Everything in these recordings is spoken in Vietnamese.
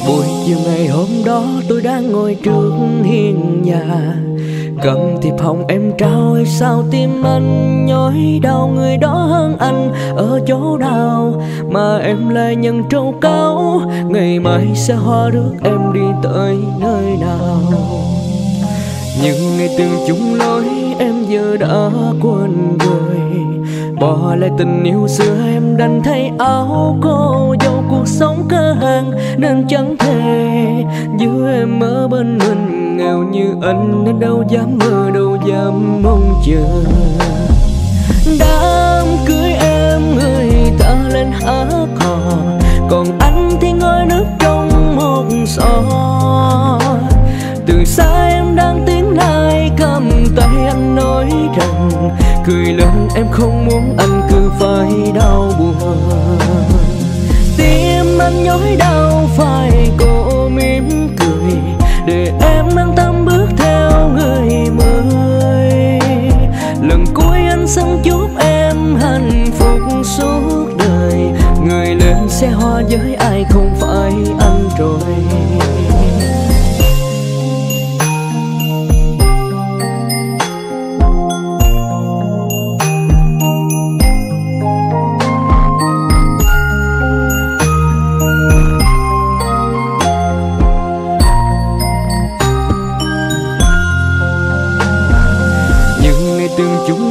Buổi chiều ngày hôm đó tôi đang ngồi trước hiên nhà. Cầm thiệp hồng em trao hay sao tim anh nhói đau? Người đó hơn anh Ở chỗ nào mà em lại nhận trâu cao Ngày mai sẽ hoa rước em đi tới nơi nào? Những ngày từng chung lối em giờ đã quên rồi. Bỏ lại tình yêu xưa em đành thay áo cô dâu cuộc sống cơ hàng Nên chẳng thể. Giữ em ở bên mình, Nghèo như anh nên đâu dám mơ, đâu dám mong chờ. Đám cưới em người ta lên há cò Còn anh thì ngồi nước trong một gió Từ xa em đang tiến lại cầm tay anh nói rằng cười lớn, em không muốn anh cứ phải đau buồn. Tim anh nhói đau, phải cô mỉm cười, để em an tâm bước theo người mới. Lần cuối anh xin chúc em hạnh phúc suốt đời. Người lớn sẽ hoa với ai không phải anh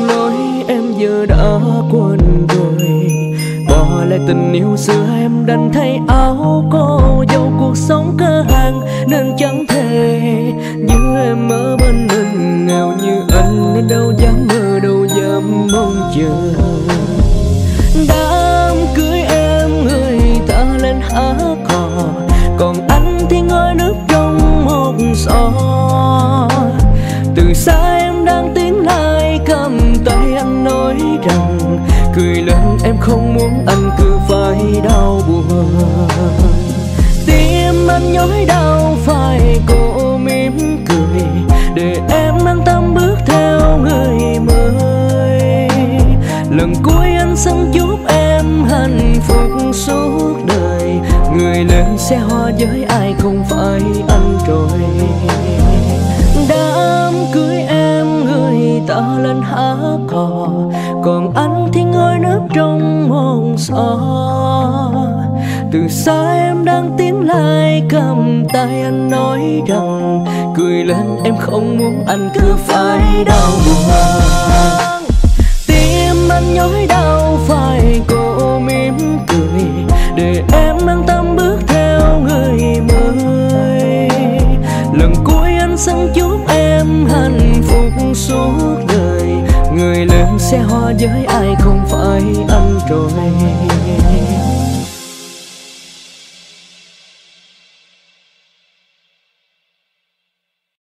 nói em giờ đã quên rồi. Bỏ lại tình yêu xưa, em đành thay áo cô dâu cuộc sống cơ hàng. Nên chẳng thể giữ em ở bên mình. Nghèo như anh, nên đâu dám mơ, đâu dám mong chờ. Đã lòng em không muốn anh cứ phải đau buồn. Tim anh nhói đau, phải cô mỉm cười, để em an tâm bước theo người mới. Lần cuối anh xin chúc em hạnh phúc suốt đời, người lớn sẽ hoa với ai không phải anh rồi. Đám cưới em người ta lên há cò, còn anh thì trong một gió. Từ xa em đang tiến lại cầm tay anh nói rằng cười lên em không muốn anh cứ phải đau buồn. tim anh nhói đau phải cô mỉm cười để em an tâm bước theo người mới. Lần cuối anh xin chúc em hạnh phúc suốt đời người lớn sẽ hoa với ai không phải anh rồi.